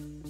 Do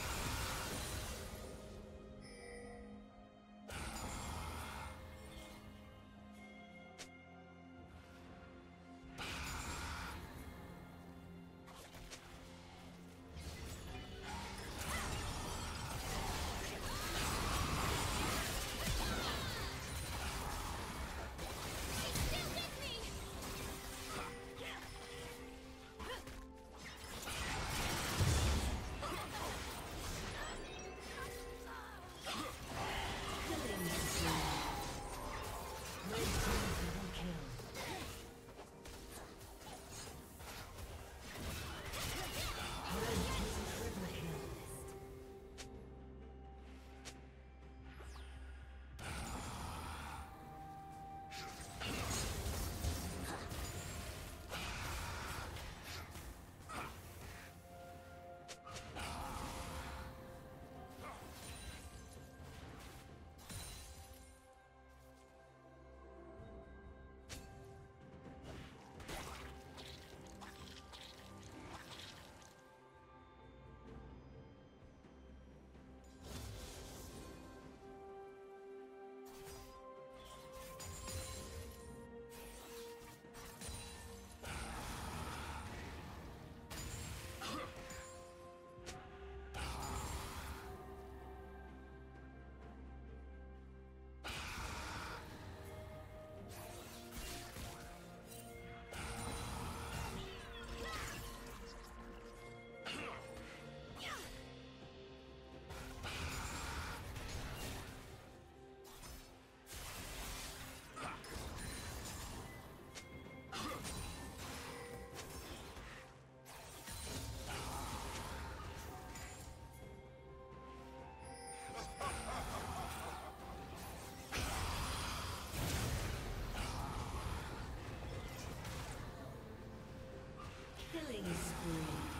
Killing spree.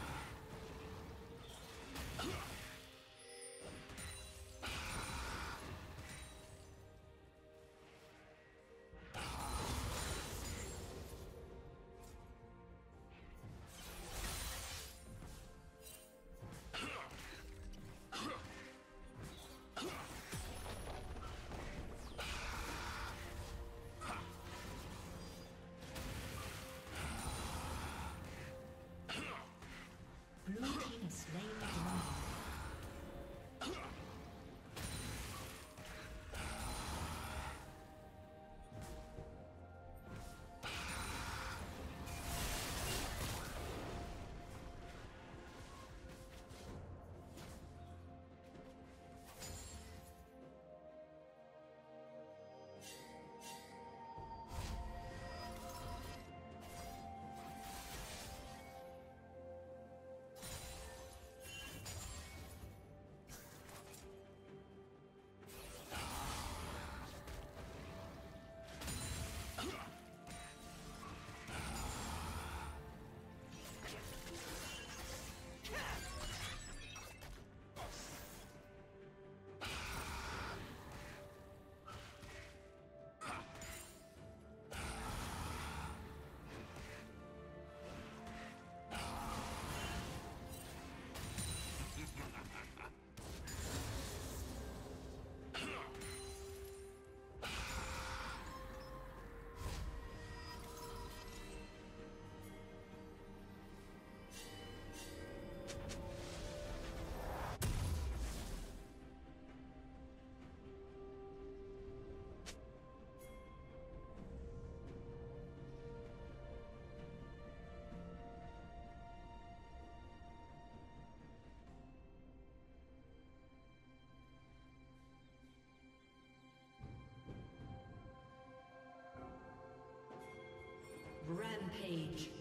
Rampage.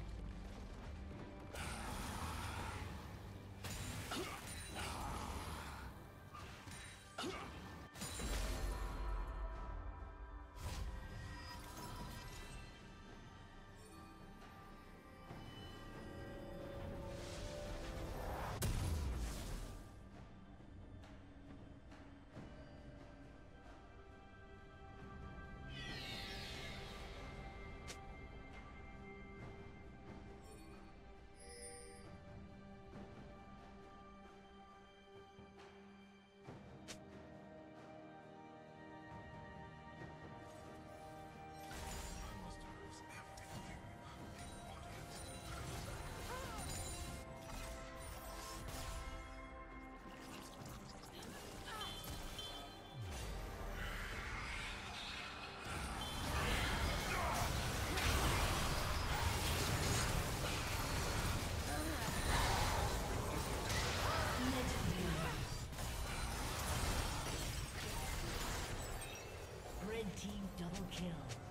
Double kill.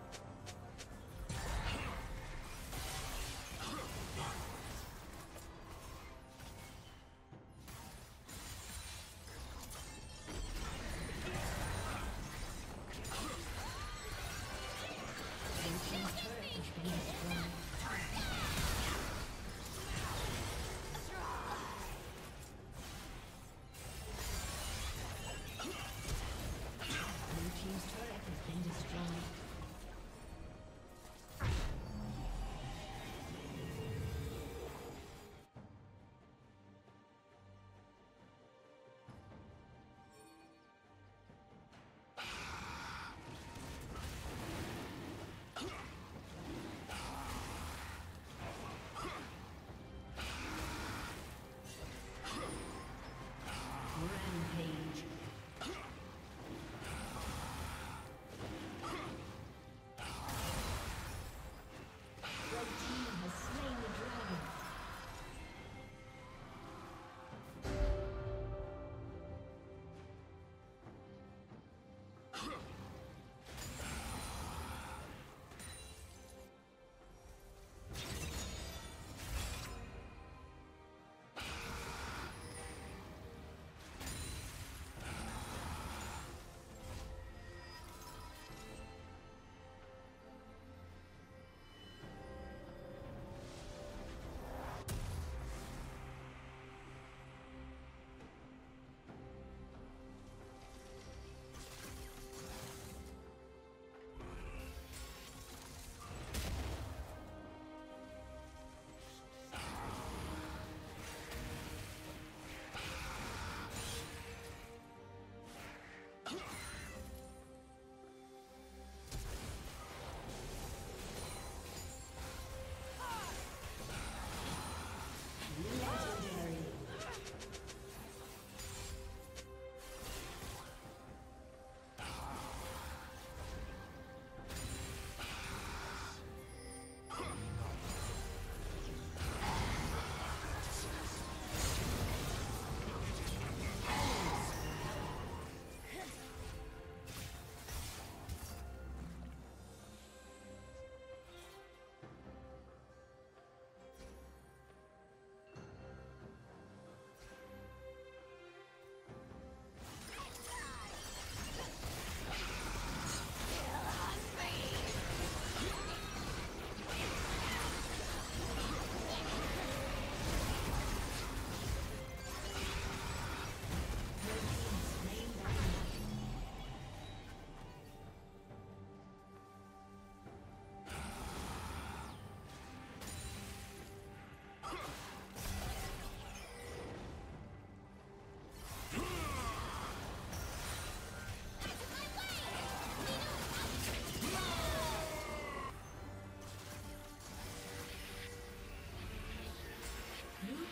Huh.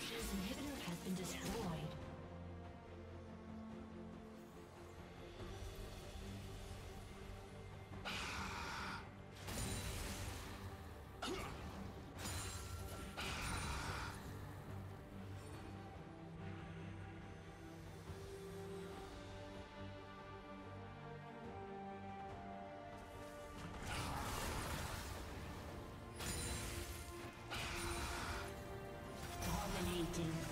Dyer's inhibitor has been destroyed. team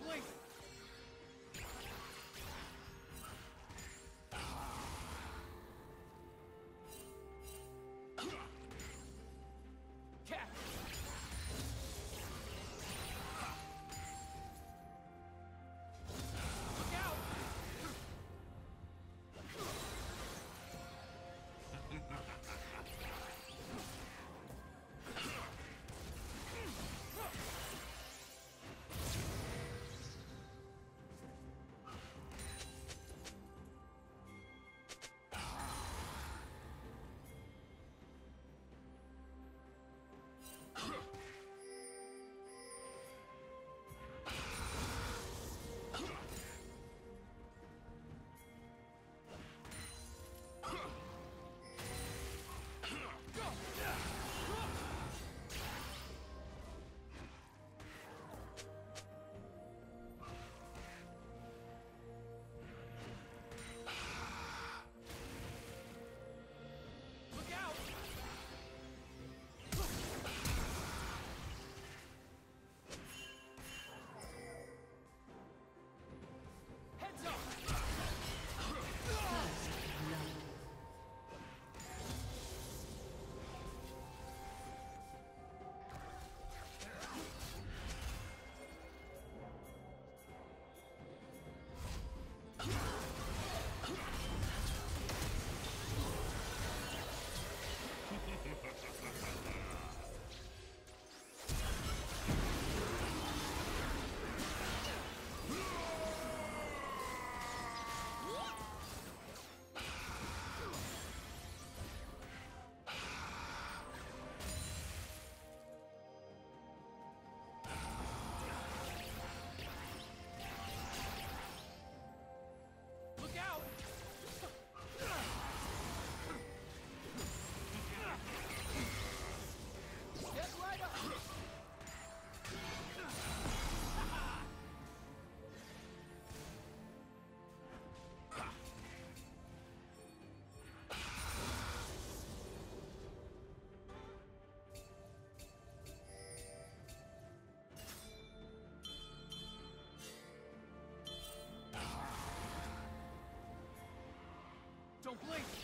Don't Don't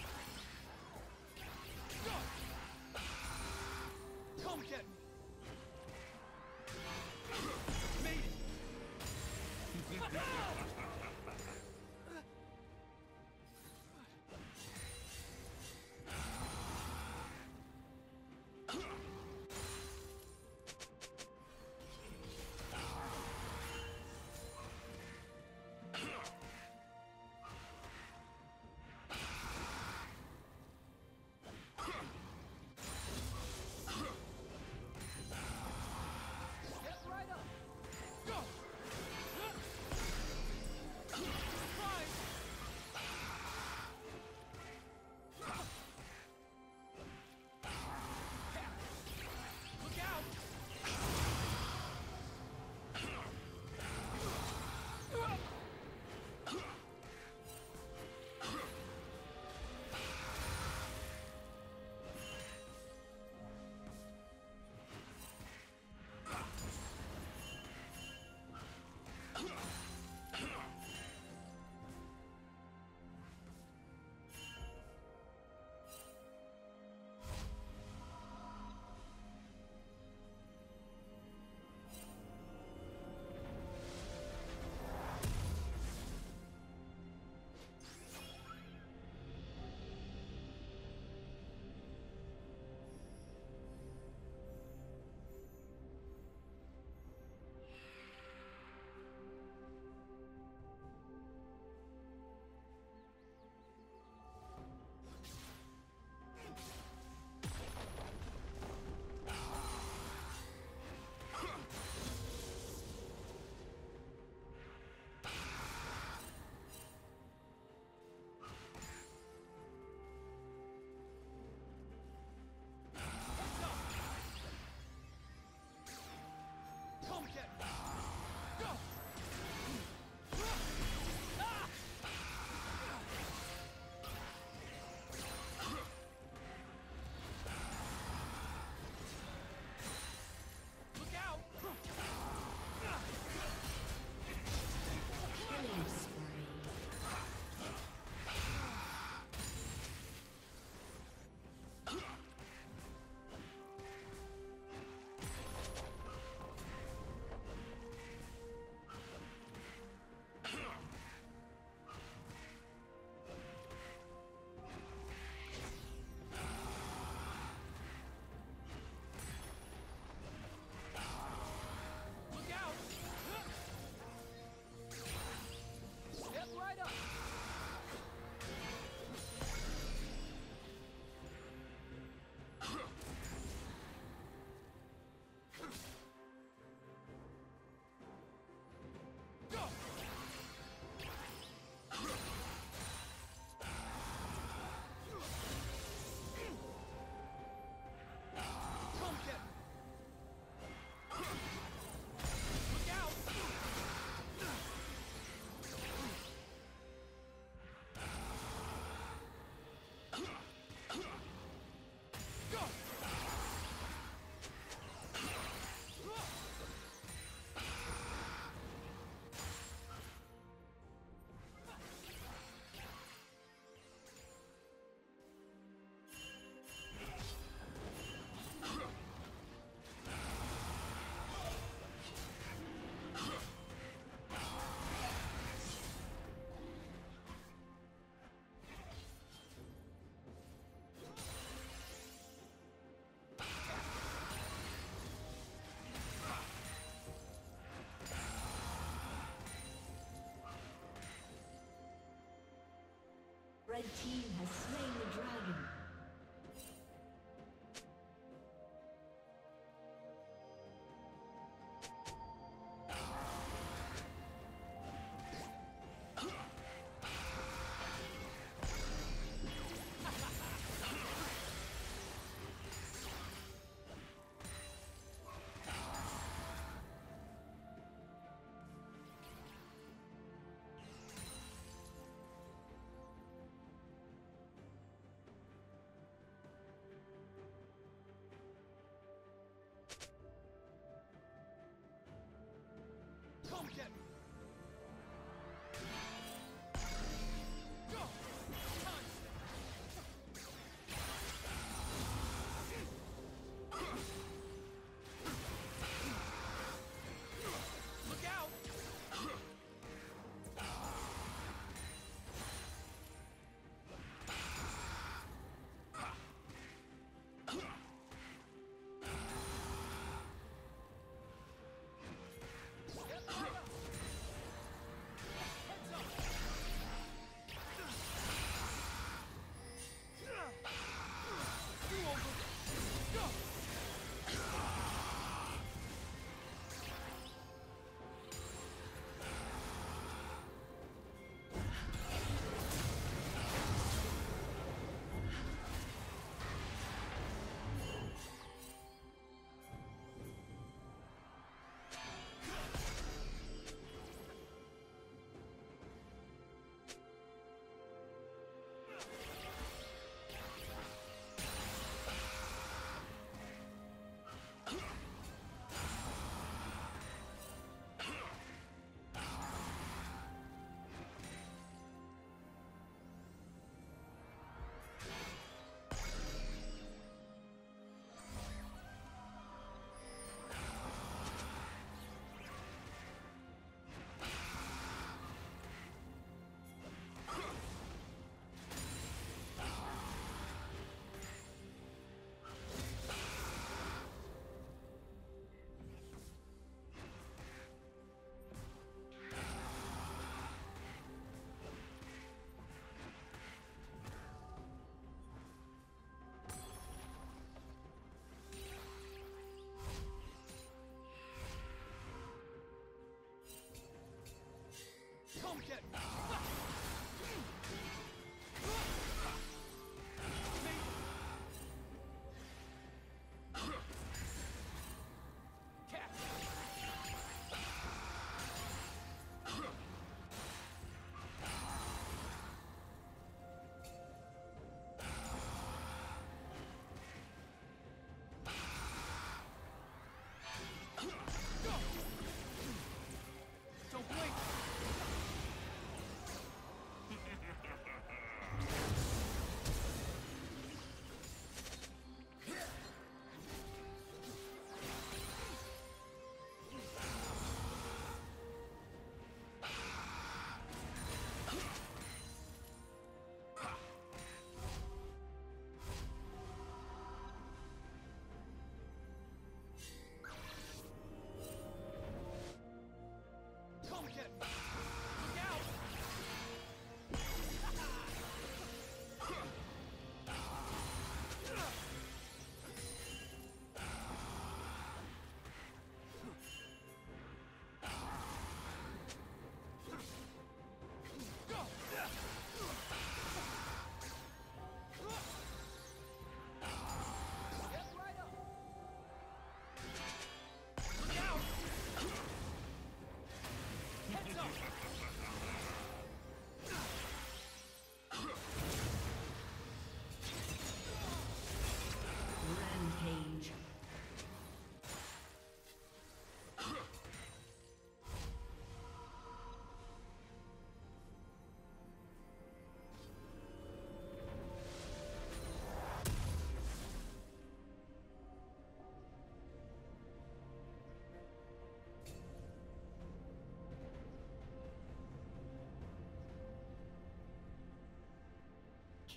Yeah.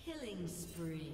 Killing spree.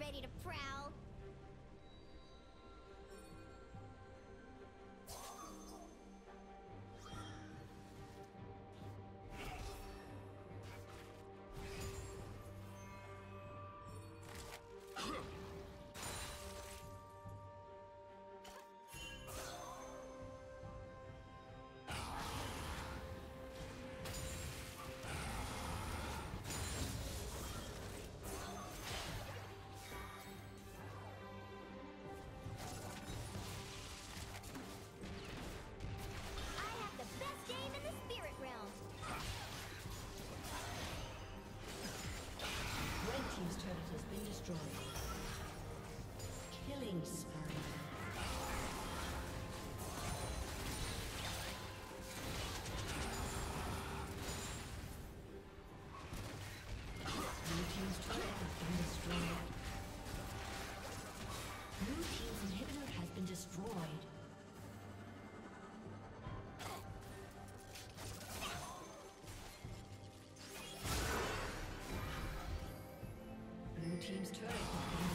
ready to prowl. team's turret.